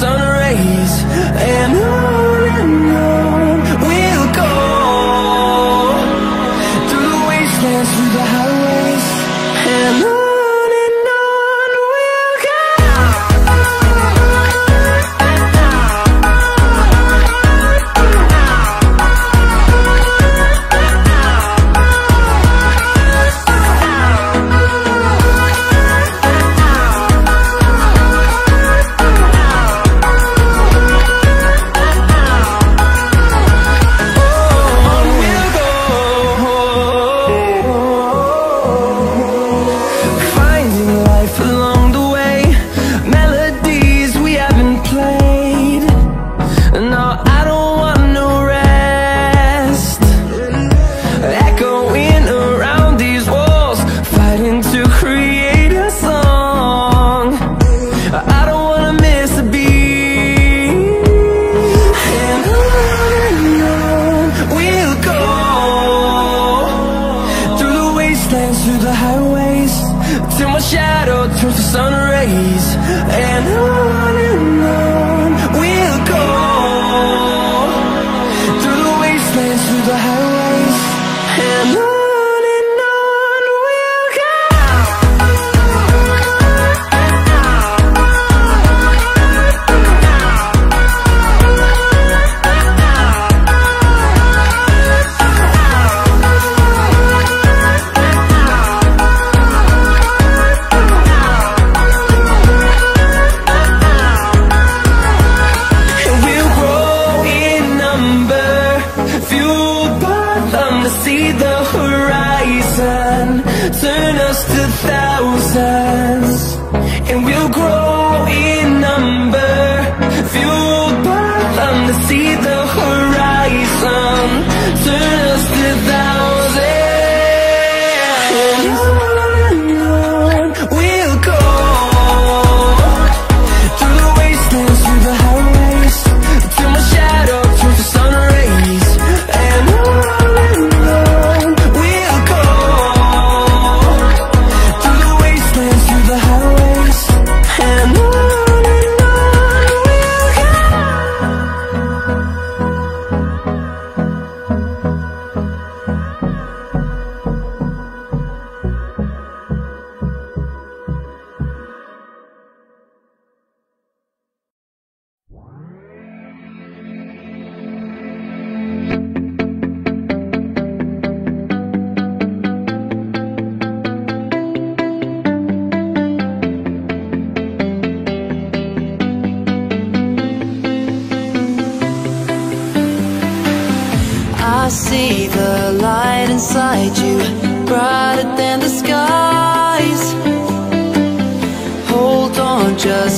sun rays and I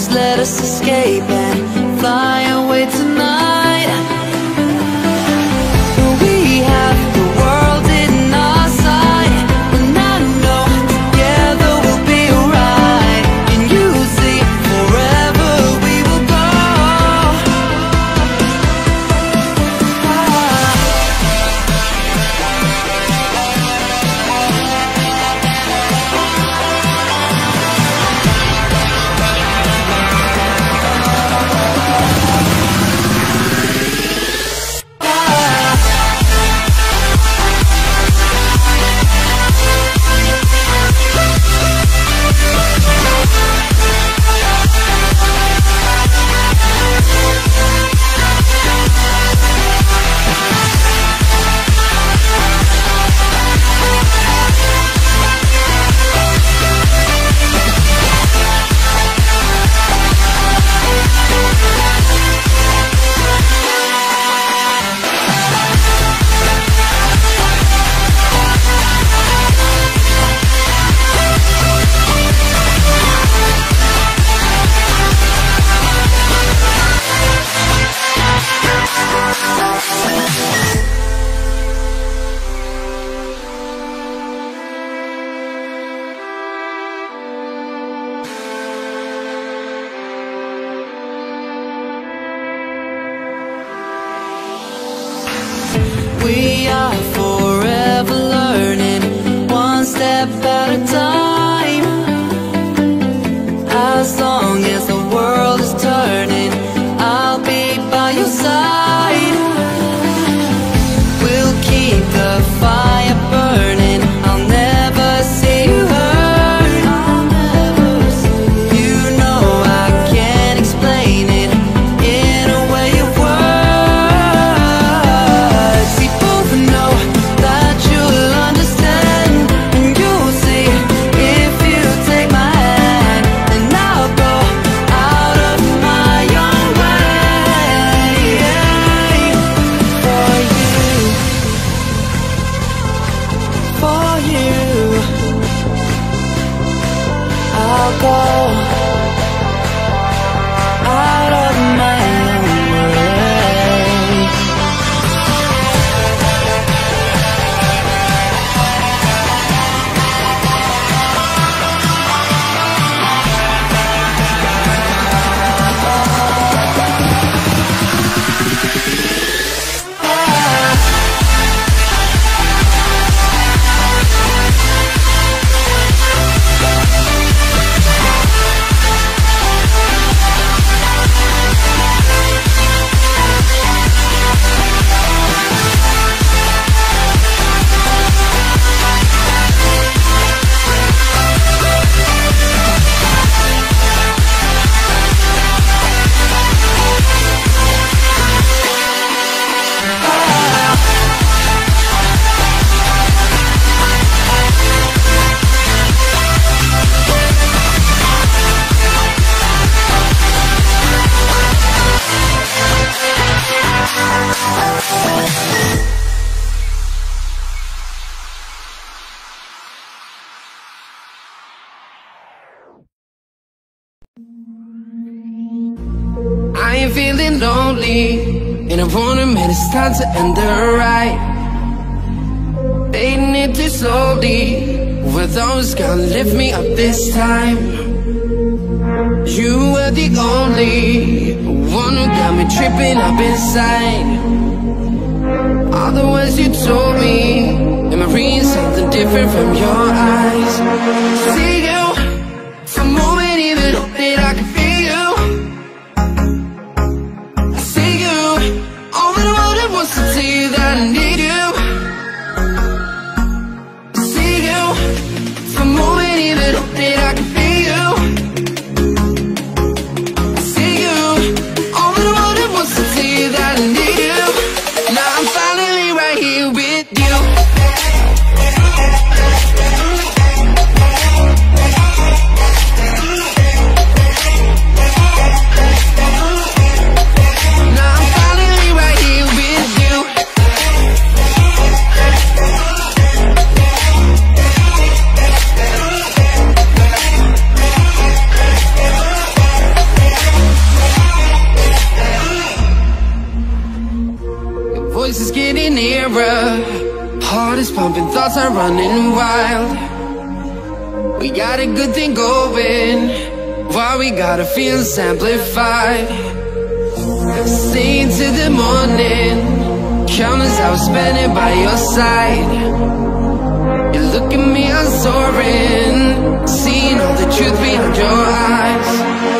Just let us escape and fly away tonight. am feeling lonely And I wanna make it's time to end the ride Fading too slowly Were those gonna lift me up this time? You were the only one who got me tripping up inside All the words you told me Am I reading something different from your eyes? See you pumping, thoughts are running wild. We got a good thing going. Why we gotta feel amplified Sing to the morning. Countless hours spent by your side. You look at me, I'm soaring. Seeing all the truth behind your eyes.